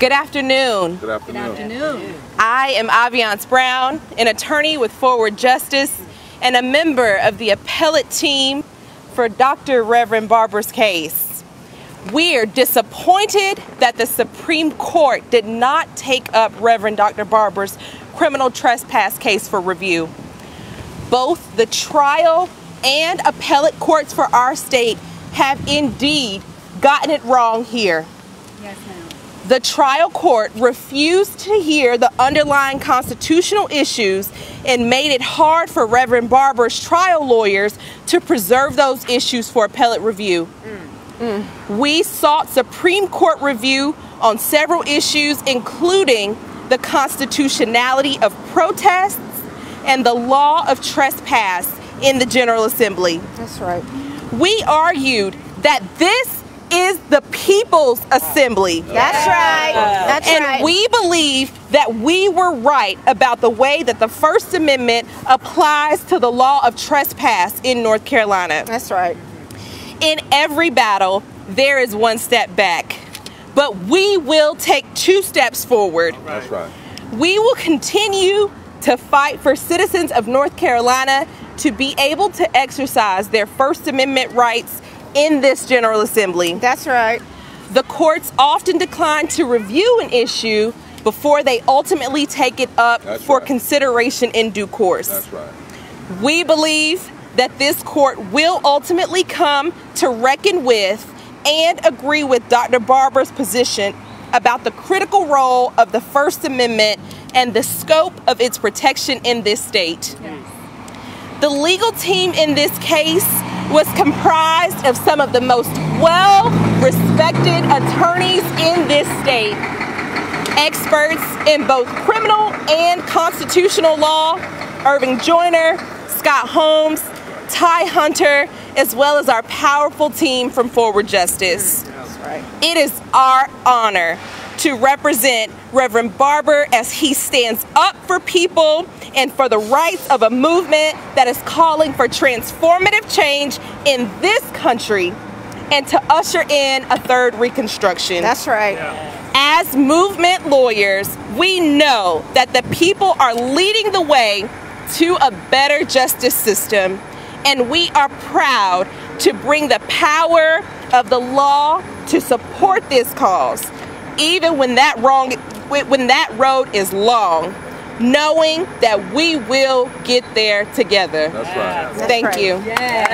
Good afternoon. Good afternoon. Good afternoon. I am Aviance Brown, an attorney with Forward Justice and a member of the appellate team for Dr. Reverend Barber's case. We are disappointed that the Supreme Court did not take up Reverend Dr. Barber's criminal trespass case for review. Both the trial and appellate courts for our state have indeed gotten it wrong here. Yes, ma'am. The trial court refused to hear the underlying constitutional issues and made it hard for Reverend Barber's trial lawyers to preserve those issues for appellate review. Mm. We sought Supreme Court review on several issues, including the constitutionality of protests and the law of trespass in the General Assembly. That's right. We argued that this is the people's assembly. That's right. That's and right. we believe that we were right about the way that the First Amendment applies to the law of trespass in North Carolina. That's right. In every battle, there is one step back, but we will take two steps forward. That's right. We will continue to fight for citizens of North Carolina to be able to exercise their First Amendment rights in this General Assembly. That's right. The courts often decline to review an issue before they ultimately take it up That's for right. consideration in due course. That's right. We believe that this court will ultimately come to reckon with and agree with Dr. Barber's position about the critical role of the First Amendment and the scope of its protection in this state. The legal team in this case was comprised of some of the most well respected attorneys in this state, experts in both criminal and constitutional law Irving Joyner, Scott Holmes, Ty Hunter, as well as our powerful team from Forward Justice. It is our honor to represent Reverend Barber as he stands up for people and for the rights of a movement that is calling for transformative change in this country and to usher in a third reconstruction. That's right. As movement lawyers, we know that the people are leading the way to a better justice system, and we are proud to bring the power of the law to support this cause, even when that wrong when that road is long, knowing that we will get there together. That's right. That's Thank right. you. Yes.